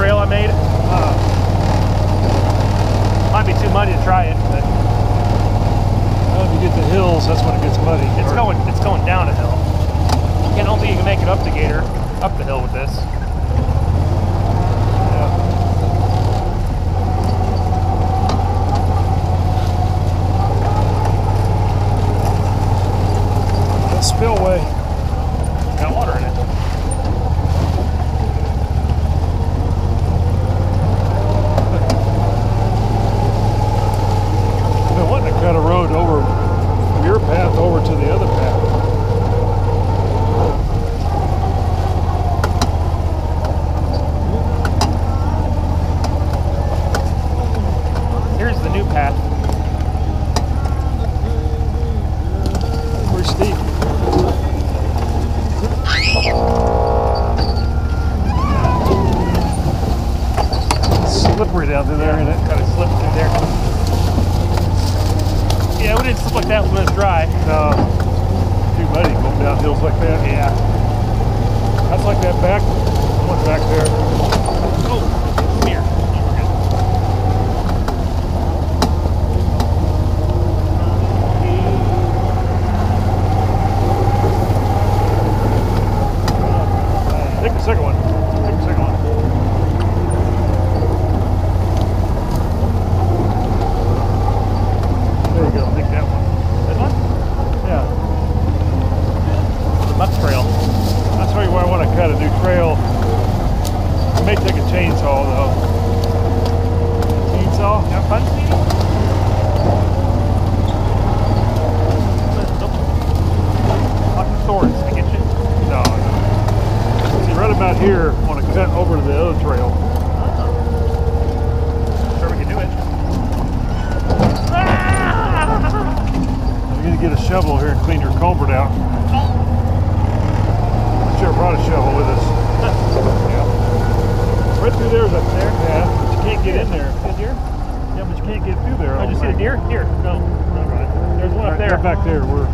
trail I made. Uh, might be too muddy to try it, but well, if you get the hills, that's when it gets muddy. It's or, going it's going down a hill. I don't think you can make it up the gator, up the hill with this. Chainsaw though. Chainsaw? Lots of swords to get you. No, no. See, right about here, I want to cut over to the other trail. Sure we can do it. Ah! I'm gonna get a shovel here and clean your culvert out. Should have brought a shovel with us. Yeah. Right through there is a there path, but you can't get in there. Good deer? Yeah, but you can't get through there. Oh, I just see the deer? Here. No. Right. There's one up there. Right back there. We're.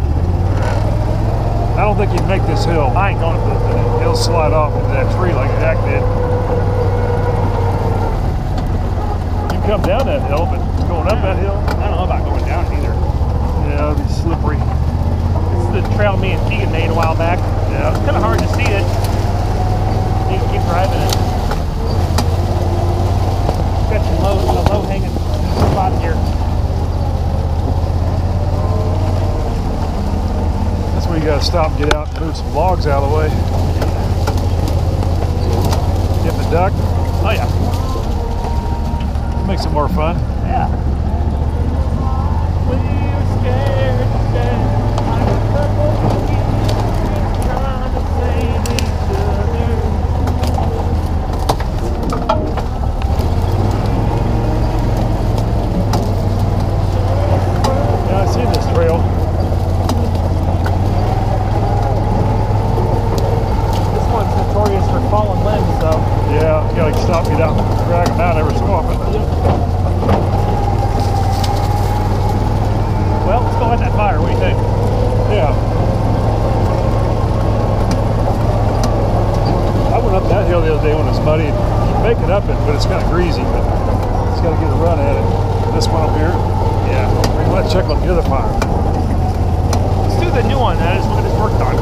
I don't think you'd make this hill. I ain't going to this thing. He'll slide off into that tree like Jack did. You can come down that hill, but going up that hill, I don't know about going down either. yeah, it'd be slippery. This is the trail me and Keegan made a while back. Yeah. It's kind of hard to see it. You can keep driving it. Got some low, some low hanging spots here. That's where you gotta stop and get out and move some logs out of the way. Get the duck, Oh yeah. makes it more fun. Yeah. We were scared to death. Like a couple of kids trying to save each other. Yeah, I see this trail. This one's notorious for fallen limbs, though. Yeah, you gotta stop, get out, and drag them out every so often. Well, let's go light that fire. What do you think? Yeah. I went up that hill the other day when it's muddy. You make it up it, but it's kind of greasy, but it's got to get a run at it. This one up here, Yeah. we want to check on the other fire. Let's do the new one that I just, I just worked on.